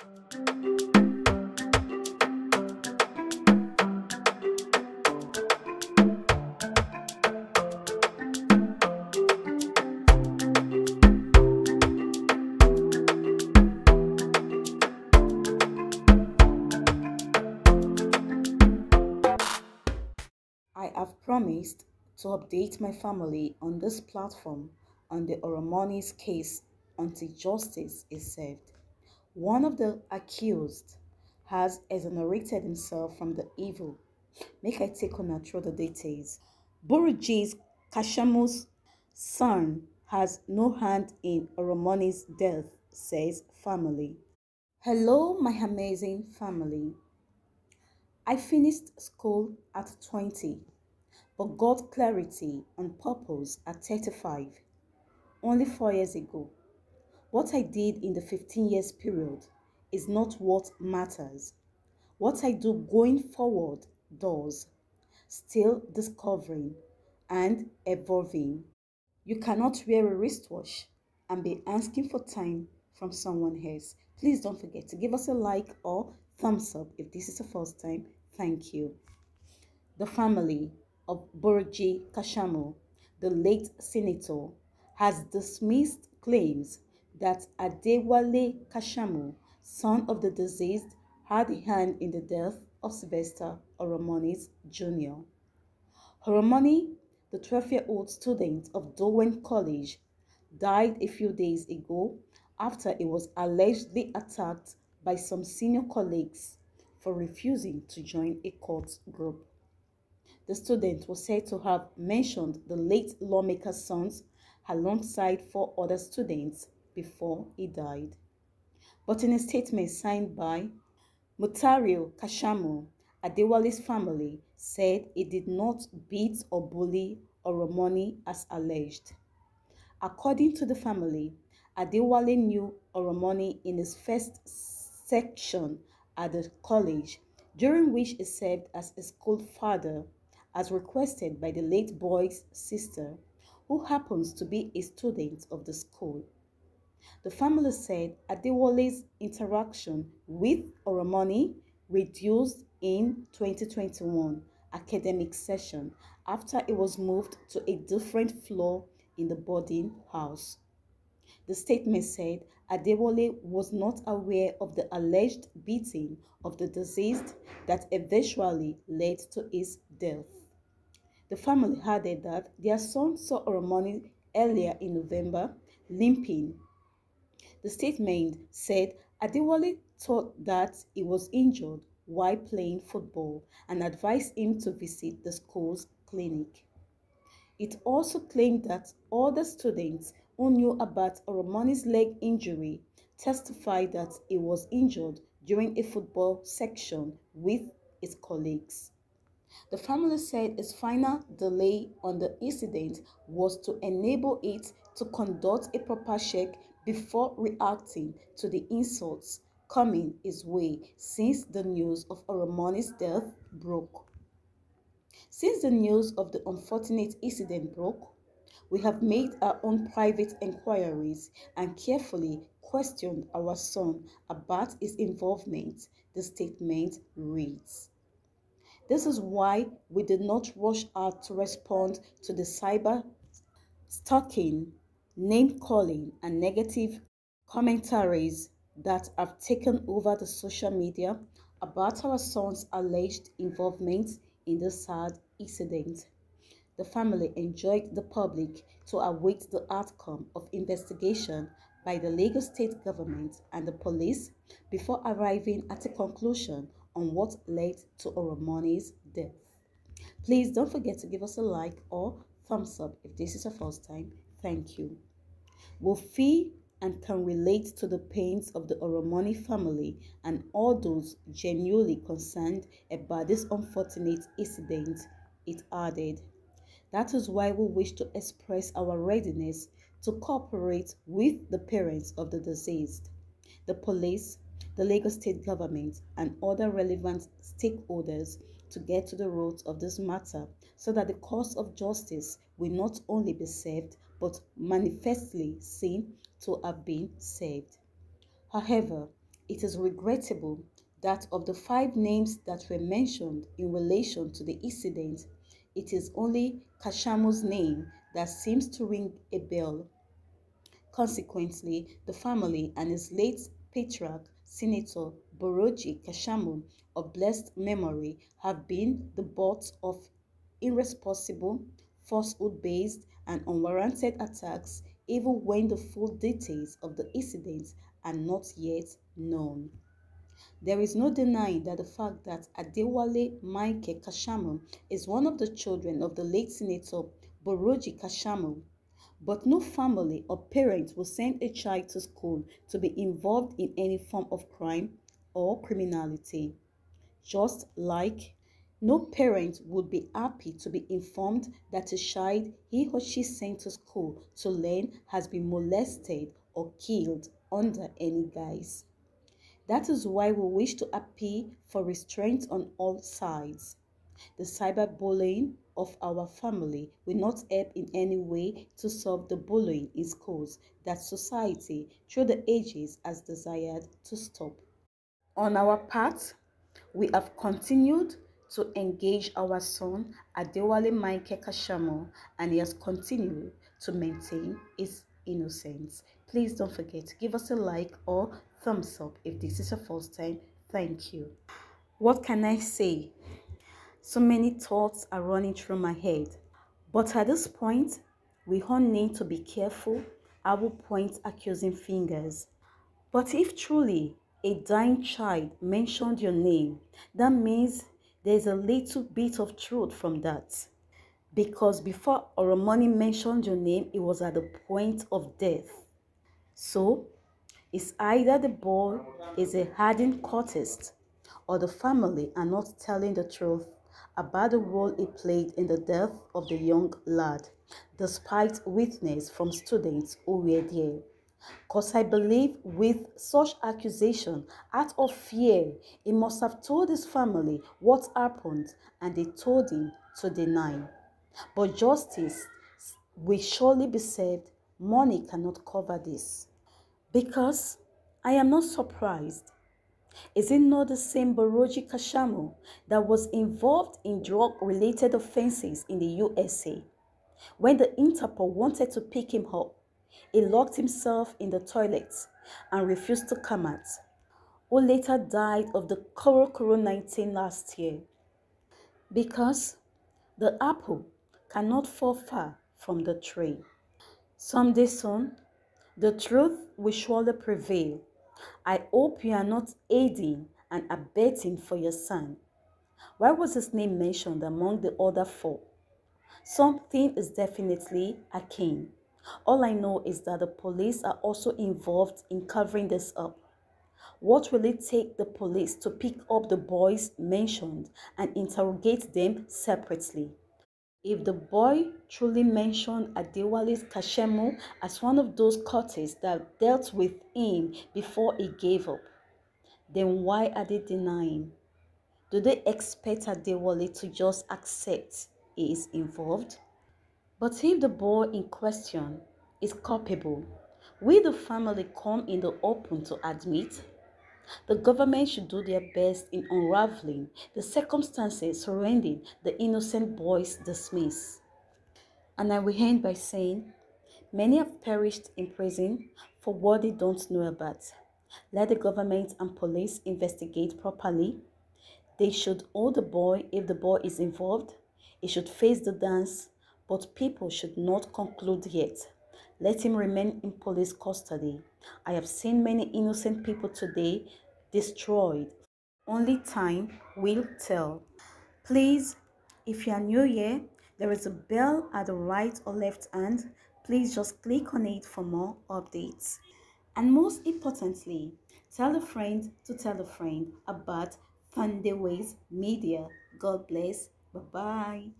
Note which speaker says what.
Speaker 1: I have promised to update my family on this platform on the Oromoni's case until justice is served. One of the accused has exonerated himself from the evil. Make I take on through the details. Burujis Kashamu's son has no hand in Oromoni's death, says family. Hello, my amazing family. I finished school at 20, but got clarity on purpose at 35, only four years ago. What I did in the 15 years period is not what matters. What I do going forward does, still discovering and evolving. You cannot wear a wristwatch and be asking for time from someone else. Please don't forget to give us a like or thumbs up if this is the first time Thank you. The family of Buruji Kashamu, the late senator, has dismissed claims that Adewale Kashamu, son of the deceased, had a hand in the death of Sylvester Oromonis Jr. Oromoni, the 12-year-old student of Dowen College, died a few days ago after he was allegedly attacked by some senior colleagues for refusing to join a cult group. The student was said to have mentioned the late lawmaker's sons alongside four other students before he died. But in a statement signed by Mutario Kashamu, Adewale's family said he did not beat or bully Oromoni as alleged. According to the family, Adewale knew Oromoni in his first section at the college, during which he served as a school father, as requested by the late boy's sister, who happens to be a student of the school. The family said Adewale's interaction with Oromoni reduced in 2021 academic session after it was moved to a different floor in the boarding house. The statement said Adewale was not aware of the alleged beating of the deceased that eventually led to his death. The family added that their son saw Oromoni earlier in November limping. The statement said Adewale thought that he was injured while playing football and advised him to visit the school's clinic. It also claimed that other students who knew about Oromoni's leg injury testified that he was injured during a football section with his colleagues. The family said its final delay on the incident was to enable it to conduct a proper check before reacting to the insults coming his way since the news of Oromoni's death broke. Since the news of the unfortunate incident broke, we have made our own private inquiries and carefully questioned our son about his involvement, the statement reads. This is why we did not rush out to respond to the cyber stalking, name calling, and negative commentaries that have taken over the social media about our son's alleged involvement in the sad incident the family enjoined the public to await the outcome of investigation by the Lagos state government and the police before arriving at a conclusion on what led to Oromoni's death. Please don't forget to give us a like or thumbs up if this is your first time. Thank you. We feel and can relate to the pains of the Oromoni family and all those genuinely concerned about this unfortunate incident, it added. That is why we wish to express our readiness to cooperate with the parents of the deceased, the police, the Lagos state government, and other relevant stakeholders to get to the root of this matter so that the cause of justice will not only be served but manifestly seen to have been saved. However, it is regrettable that of the five names that were mentioned in relation to the incident, it is only Kashamu's name that seems to ring a bell. Consequently, the family and his late patriarch, Senator Buruji Kashamu, of blessed memory, have been the butt of irresponsible, falsehood-based, and unwarranted attacks even when the full details of the incident are not yet known. There is no denying that the fact that Adewale Michael Kashamu is one of the children of the late Senator Buruji Kashamu, but no family or parent will send a child to school to be involved in any form of crime or criminality. Just like no parent would be happy to be informed that a child he or she sent to school to learn has been molested or killed under any guise. That is why we wish to appeal for restraint on all sides. The cyberbullying of our family will not help in any way to solve the bullying in schools that society through the ages has desired to stop. On our part, we have continued to engage our son Adewale Michael Kashamu and he has continued to maintain his innocence. Please don't forget to give us a like or thumbs up if this is your first time. Thank you. What can I say? So many thoughts are running through my head. But at this point, we all need to be careful. I will point accusing fingers. But if truly a dying child mentioned your name, that means there's a little bit of truth from that. Because before Oromoni mentioned your name, it was at the point of death. So, it's either the boy is a hardened cultist or the family are not telling the truth about the role he played in the death of the young lad, despite witness from students who were there. Because I believe with such accusation, out of fear, he must have told his family what happened and they told him to deny. But justice will surely be served. Money cannot cover this. Because I am not surprised. Is it not the same Buruji Kashamu that was involved in drug-related offenses in the USA? When the Interpol wanted to pick him up, he locked himself in the toilet and refused to come out, who later died of the COVID-19 last year. Because the apple cannot fall far from the tree. Someday soon, the truth will surely prevail. I hope you are not aiding and abetting for your son. Why was his name mentioned among the other four? Something is definitely akin. All I know is that the police are also involved in covering this up. What will it take the police to pick up the boys mentioned and interrogate them separately? If the boy truly mentioned Adewale's Kashamu as one of those cultists that dealt with him before he gave up, then why are they denying? Do they expect Adewale to just accept he is involved? But if the boy in question is culpable, will the family come in the open to admit? The government should do their best in unraveling the circumstances surrounding the innocent boy's dismiss. And I will end by saying, many have perished in prison for what they don't know about. Let the government and police investigate properly. They should hold the boy if the boy is involved. He should face the dance but people should not conclude yet. Let him remain in police custody. I have seen many innocent people today destroyed. Only time will tell. Please, if you are new here, there is a bell at the right or left hand. Please just click on it for more updates. And most importantly, tell a friend to tell a friend about Thandiwe's Media. God bless. Bye-bye.